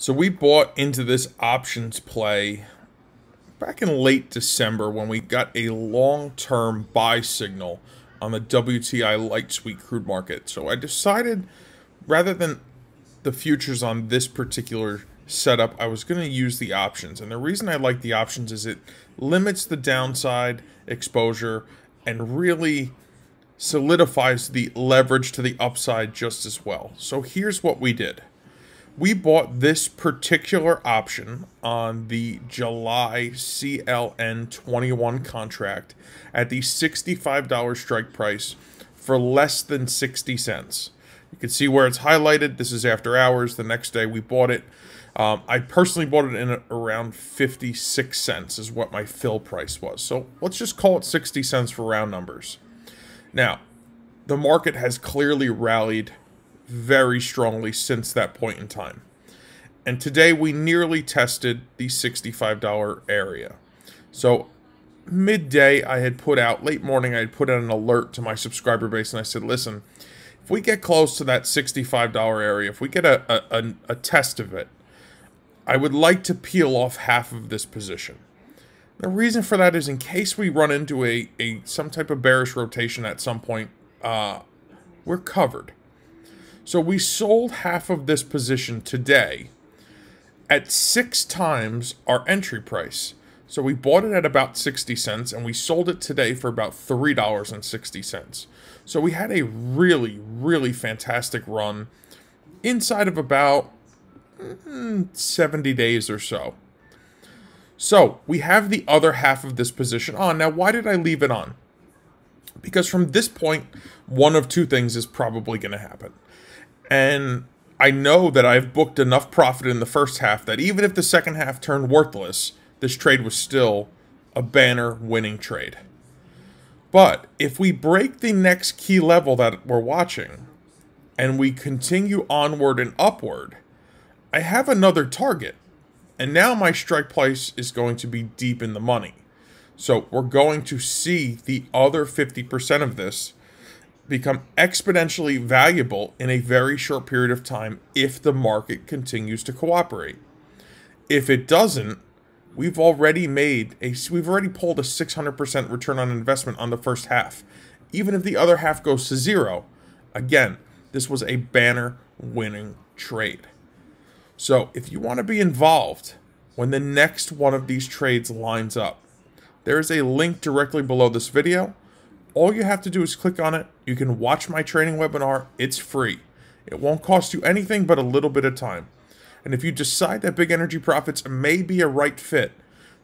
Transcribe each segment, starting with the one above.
So we bought into this options play back in late December when we got a long-term buy signal on the WTI light sweet crude market. So I decided rather than the futures on this particular setup, I was going to use the options. And the reason I like the options is it limits the downside exposure and really solidifies the leverage to the upside just as well. So here's what we did we bought this particular option on the July CLN 21 contract at the $65 strike price for less than 60 cents. You can see where it's highlighted. This is after hours. The next day we bought it. Um, I personally bought it in around 56 cents is what my fill price was. So let's just call it 60 cents for round numbers. Now, the market has clearly rallied very strongly since that point in time. And today we nearly tested the $65 area. So midday I had put out, late morning I had put out an alert to my subscriber base and I said, listen, if we get close to that $65 area, if we get a, a, a test of it, I would like to peel off half of this position. The reason for that is in case we run into a, a some type of bearish rotation at some point, uh, we're covered. So we sold half of this position today at six times our entry price. So we bought it at about 60 cents and we sold it today for about $3.60. So we had a really, really fantastic run inside of about mm, 70 days or so. So we have the other half of this position on. Now, why did I leave it on? Because from this point, one of two things is probably going to happen. And I know that I've booked enough profit in the first half that even if the second half turned worthless, this trade was still a banner winning trade. But if we break the next key level that we're watching and we continue onward and upward, I have another target. And now my strike price is going to be deep in the money. So we're going to see the other 50% of this become exponentially valuable in a very short period of time if the market continues to cooperate. If it doesn't, we've already made a we've already pulled a 600% return on investment on the first half. Even if the other half goes to zero, again, this was a banner winning trade. So, if you want to be involved when the next one of these trades lines up, there is a link directly below this video all you have to do is click on it. You can watch my training webinar. It's free. It won't cost you anything but a little bit of time. And if you decide that big energy profits may be a right fit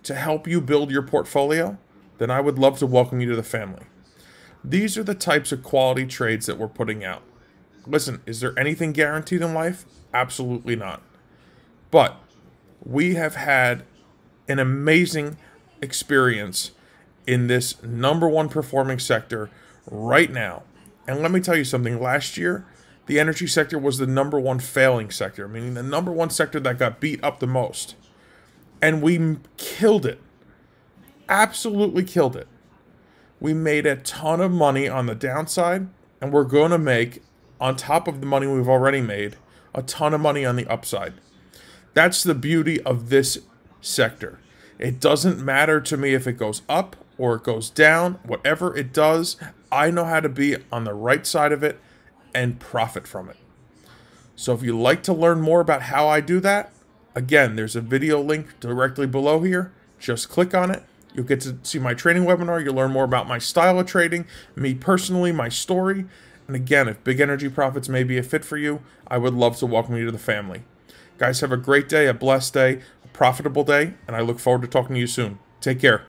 to help you build your portfolio, then I would love to welcome you to the family. These are the types of quality trades that we're putting out. Listen, is there anything guaranteed in life? Absolutely not. But we have had an amazing experience in this number one performing sector right now. And let me tell you something last year, the energy sector was the number one failing sector, meaning the number one sector that got beat up the most. And we killed it. Absolutely killed it. We made a ton of money on the downside, and we're going to make, on top of the money we've already made, a ton of money on the upside. That's the beauty of this sector. It doesn't matter to me if it goes up or it goes down, whatever it does, I know how to be on the right side of it and profit from it. So if you'd like to learn more about how I do that, again, there's a video link directly below here. Just click on it. You'll get to see my training webinar. You'll learn more about my style of trading, me personally, my story. And again, if big energy profits may be a fit for you, I would love to welcome you to the family. Guys, have a great day, a blessed day, a profitable day, and I look forward to talking to you soon. Take care.